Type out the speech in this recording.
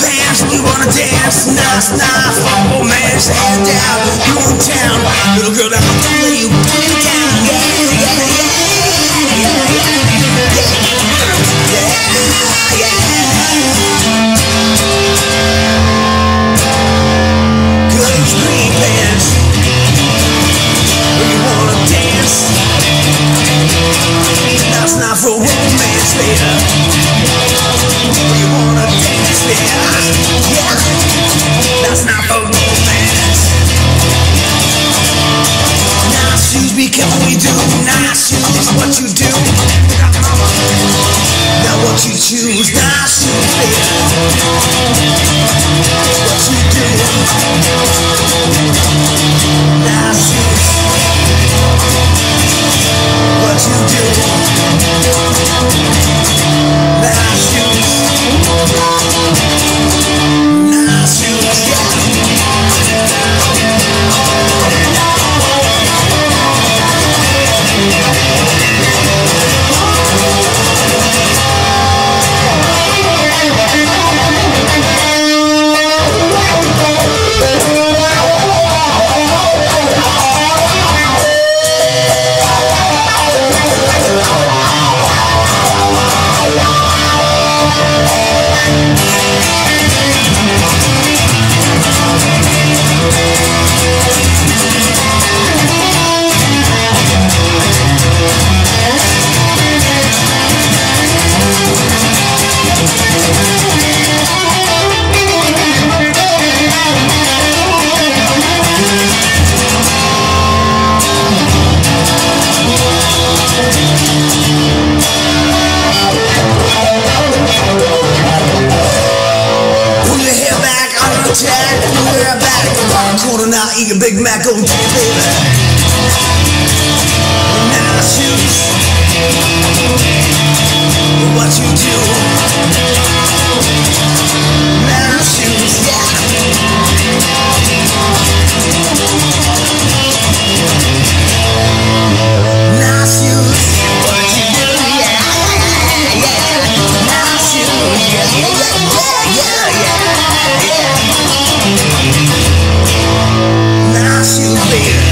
Pants, you wanna dance, nice, nice, man, stand down, you in town, little girl, I'm gonna lay you way down, yeah, yeah, yeah, yeah, yeah, you wanna dance, not for romance, dance? Yeah, what you do. Nice 잘 누구야 말고만 코로나 이거 백마고 Now choose what you do Now choose yeah. Now choose what you do yeah. Yeah Now choose yeah yeah yeah. see